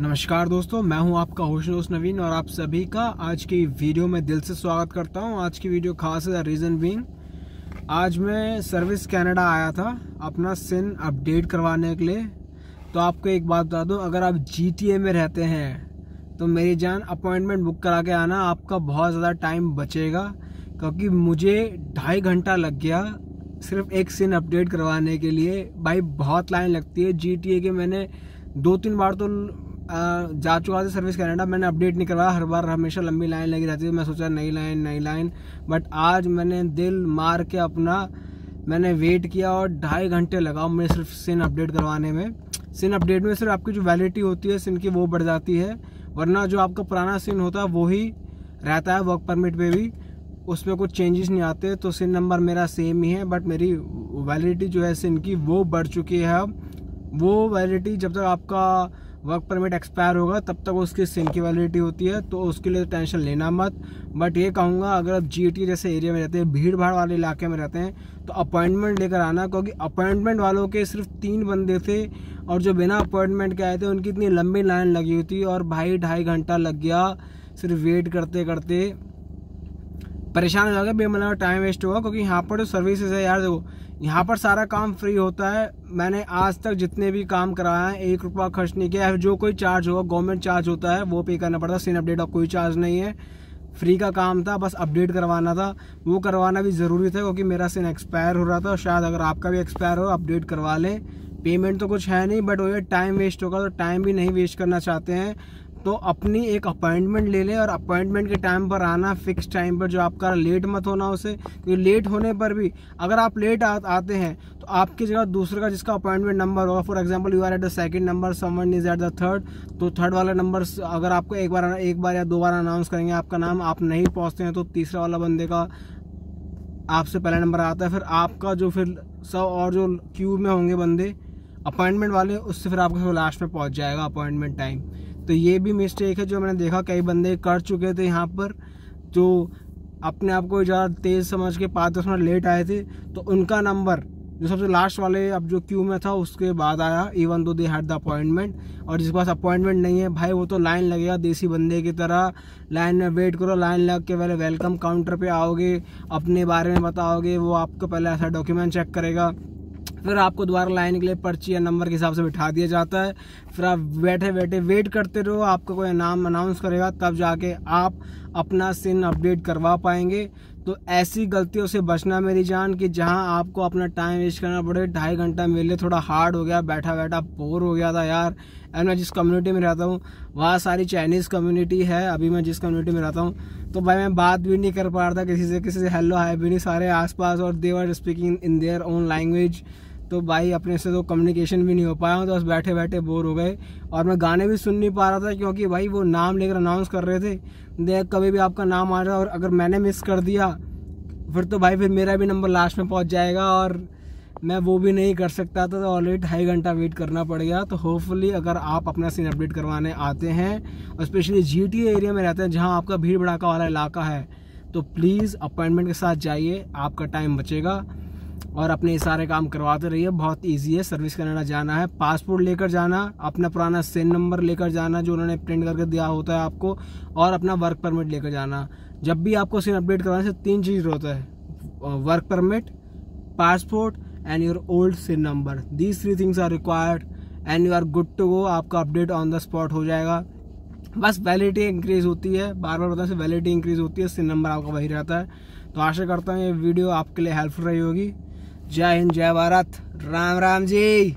नमस्कार दोस्तों, मैं हूँ आपका होश नवीन और आप सभी का आज की वीडियो में दिल से स्वागत करता हूँ। आज की वीडियो खास है रीज़न बीइंग आज मैं सर्विस कनाडा आया था अपना सिन अपडेट करवाने के लिए। तो आपको एक बात बता दूँ, अगर आप जीटीए में रहते हैं तो मेरी जान अपॉइंटमेंट बुक करा के आना, आपका बहुत ज़्यादा टाइम बचेगा। क्योंकि मुझे ढाई घंटा लग गया सिर्फ़ एक सिन अपडेट करवाने के लिए। भाई, बहुत लाइन लगती है। जीटीए के मैंने दो तीन बार तो जा चुका था सर्विस कैनेडा मैंने अपडेट नहीं करवाया। हर बार हमेशा लंबी लाइन लगी रहती थी। मैं सोचा नई लाइन नई लाइन बट आज मैंने दिल मार के अपना, मैंने वेट किया और ढाई घंटे लगा मुझे सिर्फ़ सिन अपडेट करवाने में। सिन अपडेट में सिर्फ़ आपकी जो वैलिडिटी होती है सिन की वो बढ़ जाती है। वरना जो आपका पुराना सिन होता है वो ही रहता है वर्क परमिट पे भी। उसमें कुछ चेंजेस नहीं आते तो सिन नंबर मेरा सेम ही है। बट मेरी वैलिडिटी जो है सिन की वो बढ़ चुकी है। अब वो वैलिडिटी जब तक आपका वर्क परमिट एक्सपायर होगा, तब तक उसकी सिम की वैलिडिटी होती है तो उसके लिए टेंशन लेना मत। बट ये कहूँगा, अगर आप जी जैसे एरिया में रहते हैं भीड़ भाड़ वाले इलाके में रहते हैं तो अपॉइंटमेंट लेकर आना, क्योंकि अपॉइंटमेंट वालों के सिर्फ़ तीन बंदे थे, और जो बिना अपॉइंटमेंट के आए थे, उनकी इतनी लंबी लाइन लगी हुई थी, और भाई ढाई घंटा लग गया, सिर्फ़ वेट करते करते परेशान हो जाएगा बेमतलब टाइम वेस्ट होगा, क्योंकि यहाँ पर जो सर्विसेज़ है यार, देखो यहाँ पर सारा काम फ्री होता है। मैंने आज तक जितने भी काम कराया है, एक रुपया खर्च नहीं किया है। जो कोई चार्ज होगा गवर्नमेंट चार्ज होता है, वो पे करना पड़ता है। सीन अपडेट का कोई चार्ज नहीं है। फ्री का काम था, बस अपडेट करवाना था। वो करवाना भी ज़रूरी था, क्योंकि मेरा सिन एक्सपायर हो रहा था। शायद अगर आपका भी एक्सपायर हो अपडेट करवा लें। पेमेंट तो कुछ है नहीं बट वो टाइम वेस्ट होगा तो टाइम भी नहीं वेस्ट करना चाहते हैं। तो अपनी एक अपॉइंटमेंट ले लें और अपॉइंटमेंट के टाइम पर आना फिक्स टाइम पर जो आपका लेट मत होना उसे क्योंकि लेट होने पर भी अगर आप लेट आ, आते हैं तो आपकी जगह दूसरे का जिसका अपॉइंटमेंट नंबर होगा for example you are at the second number someone is at the third तो थर्ड वाला नंबर अगर आपको एक बार एक बार या दो बार अनाउंस करेंगे आपका नाम आप नहीं पहुँचते हैं तो तीसरा वाला बंदे का आपसे पहला नंबर आता है फिर आपका जो फिर सब और जो क्यू में होंगे बंदे अपॉइंटमेंट वाले उससे फिर आपका लास्ट में पहुँच जाएगा अपॉइंटमेंट टाइम तो ये भी मिस्टेक है जो मैंने देखा, कई बंदे कर चुके थे यहाँ पर, जो अपने आप को ज़्यादा तेज़ समझ के पाँच दस मिनट लेट आए थे। तो उनका नंबर जो सबसे लास्ट वाले, अब जो क्यू में था, उसके बाद आया even though they had the appointment और जिसके पास अपॉइंटमेंट नहीं है, भाई, वो तो लाइन लगेगा देसी बंदे की तरह। लाइन में वेट करो लाइन लग के पहले वेलकम काउंटर पे आओगे, अपने बारे में बताओगे, वो आपको पहले ऐसा डॉक्यूमेंट चेक करेगा। फिर आपको दोबारा लाइन के लिए पर्ची या नंबर के हिसाब से बिठा दिया जाता है। फिर आप बैठे बैठे वेट करते रहो, आपका कोई नाम अनाउंस करेगा, तब जाके आप अपना सिन अपडेट करवा पाएँगे। तो ऐसी गलतियों से बचना मेरी जान कि जहाँ आपको अपना टाइम वेस्ट करना पड़े, ढाई घंटा मेरे थोड़ा हार्ड हो गया बैठा बैठा बोर हो गया था यार। एंड मैं जिस कम्युनिटी में रहता हूँ, वहाँ सारी चाइनीज़ कम्युनिटी है, अभी मैं जिस कम्युनिटी में रहता हूँ तो भाई मैं बात भी नहीं कर पा रहा था किसी से किसी से हेलो हाई भी नहीं, सारे आसपास और they're speaking in their own language तो भाई अपने से तो कम्युनिकेशन भी नहीं हो पाया तो बस बैठे बैठे बोर हो गए। और मैं गाने भी सुन नहीं पा रहा था क्योंकि भाई वो नाम लेकर अनाउंस कर रहे थे। देख, कभी भी आपका नाम आ रहा और अगर मैंने मिस कर दिया, फिर तो भाई फिर मेरा भी नंबर लास्ट में पहुँच जाएगा और मैं वो भी नहीं कर सकता था तो ऑलरेडी ढाई घंटा वेट करना पड़ गया। तो होपफुली अगर आप अपना सीन अपडेट करवाने आते हैं और स्पेशली जी एरिया में रहते हैं, जहाँ आपका भीड़ भड़ाका वाला इलाका है तो प्लीज़ अपॉइंटमेंट के साथ जाइए, आपका टाइम बचेगा। और अपने सारे काम करवाते रहिए। बहुत इजी है सर्विस कनाडा जाना है। पासपोर्ट लेकर जाना, अपना पुराना सेन नंबर लेकर जाना जो उन्होंने प्रिंट करके दिया होता है आपको, और अपना वर्क परमिट लेकर जाना। जब भी आपको सिन अपडेट करवाने से तीन चीज़ होता है work permit passport and your old SIN number these three things are required and you are good to go आपका अपडेट ऑन द स्पॉट हो जाएगा। बस वैलिडिटी इंक्रीज होती है। बार बार बताने से वैलिडिटी इंक्रीज होती है। सिन नंबर आपका वही रहता है। तो आशा करता हूँ ये वीडियो आपके लिए हेल्पफुल रही होगी। जय हिंद जय भारत। राम राम जी।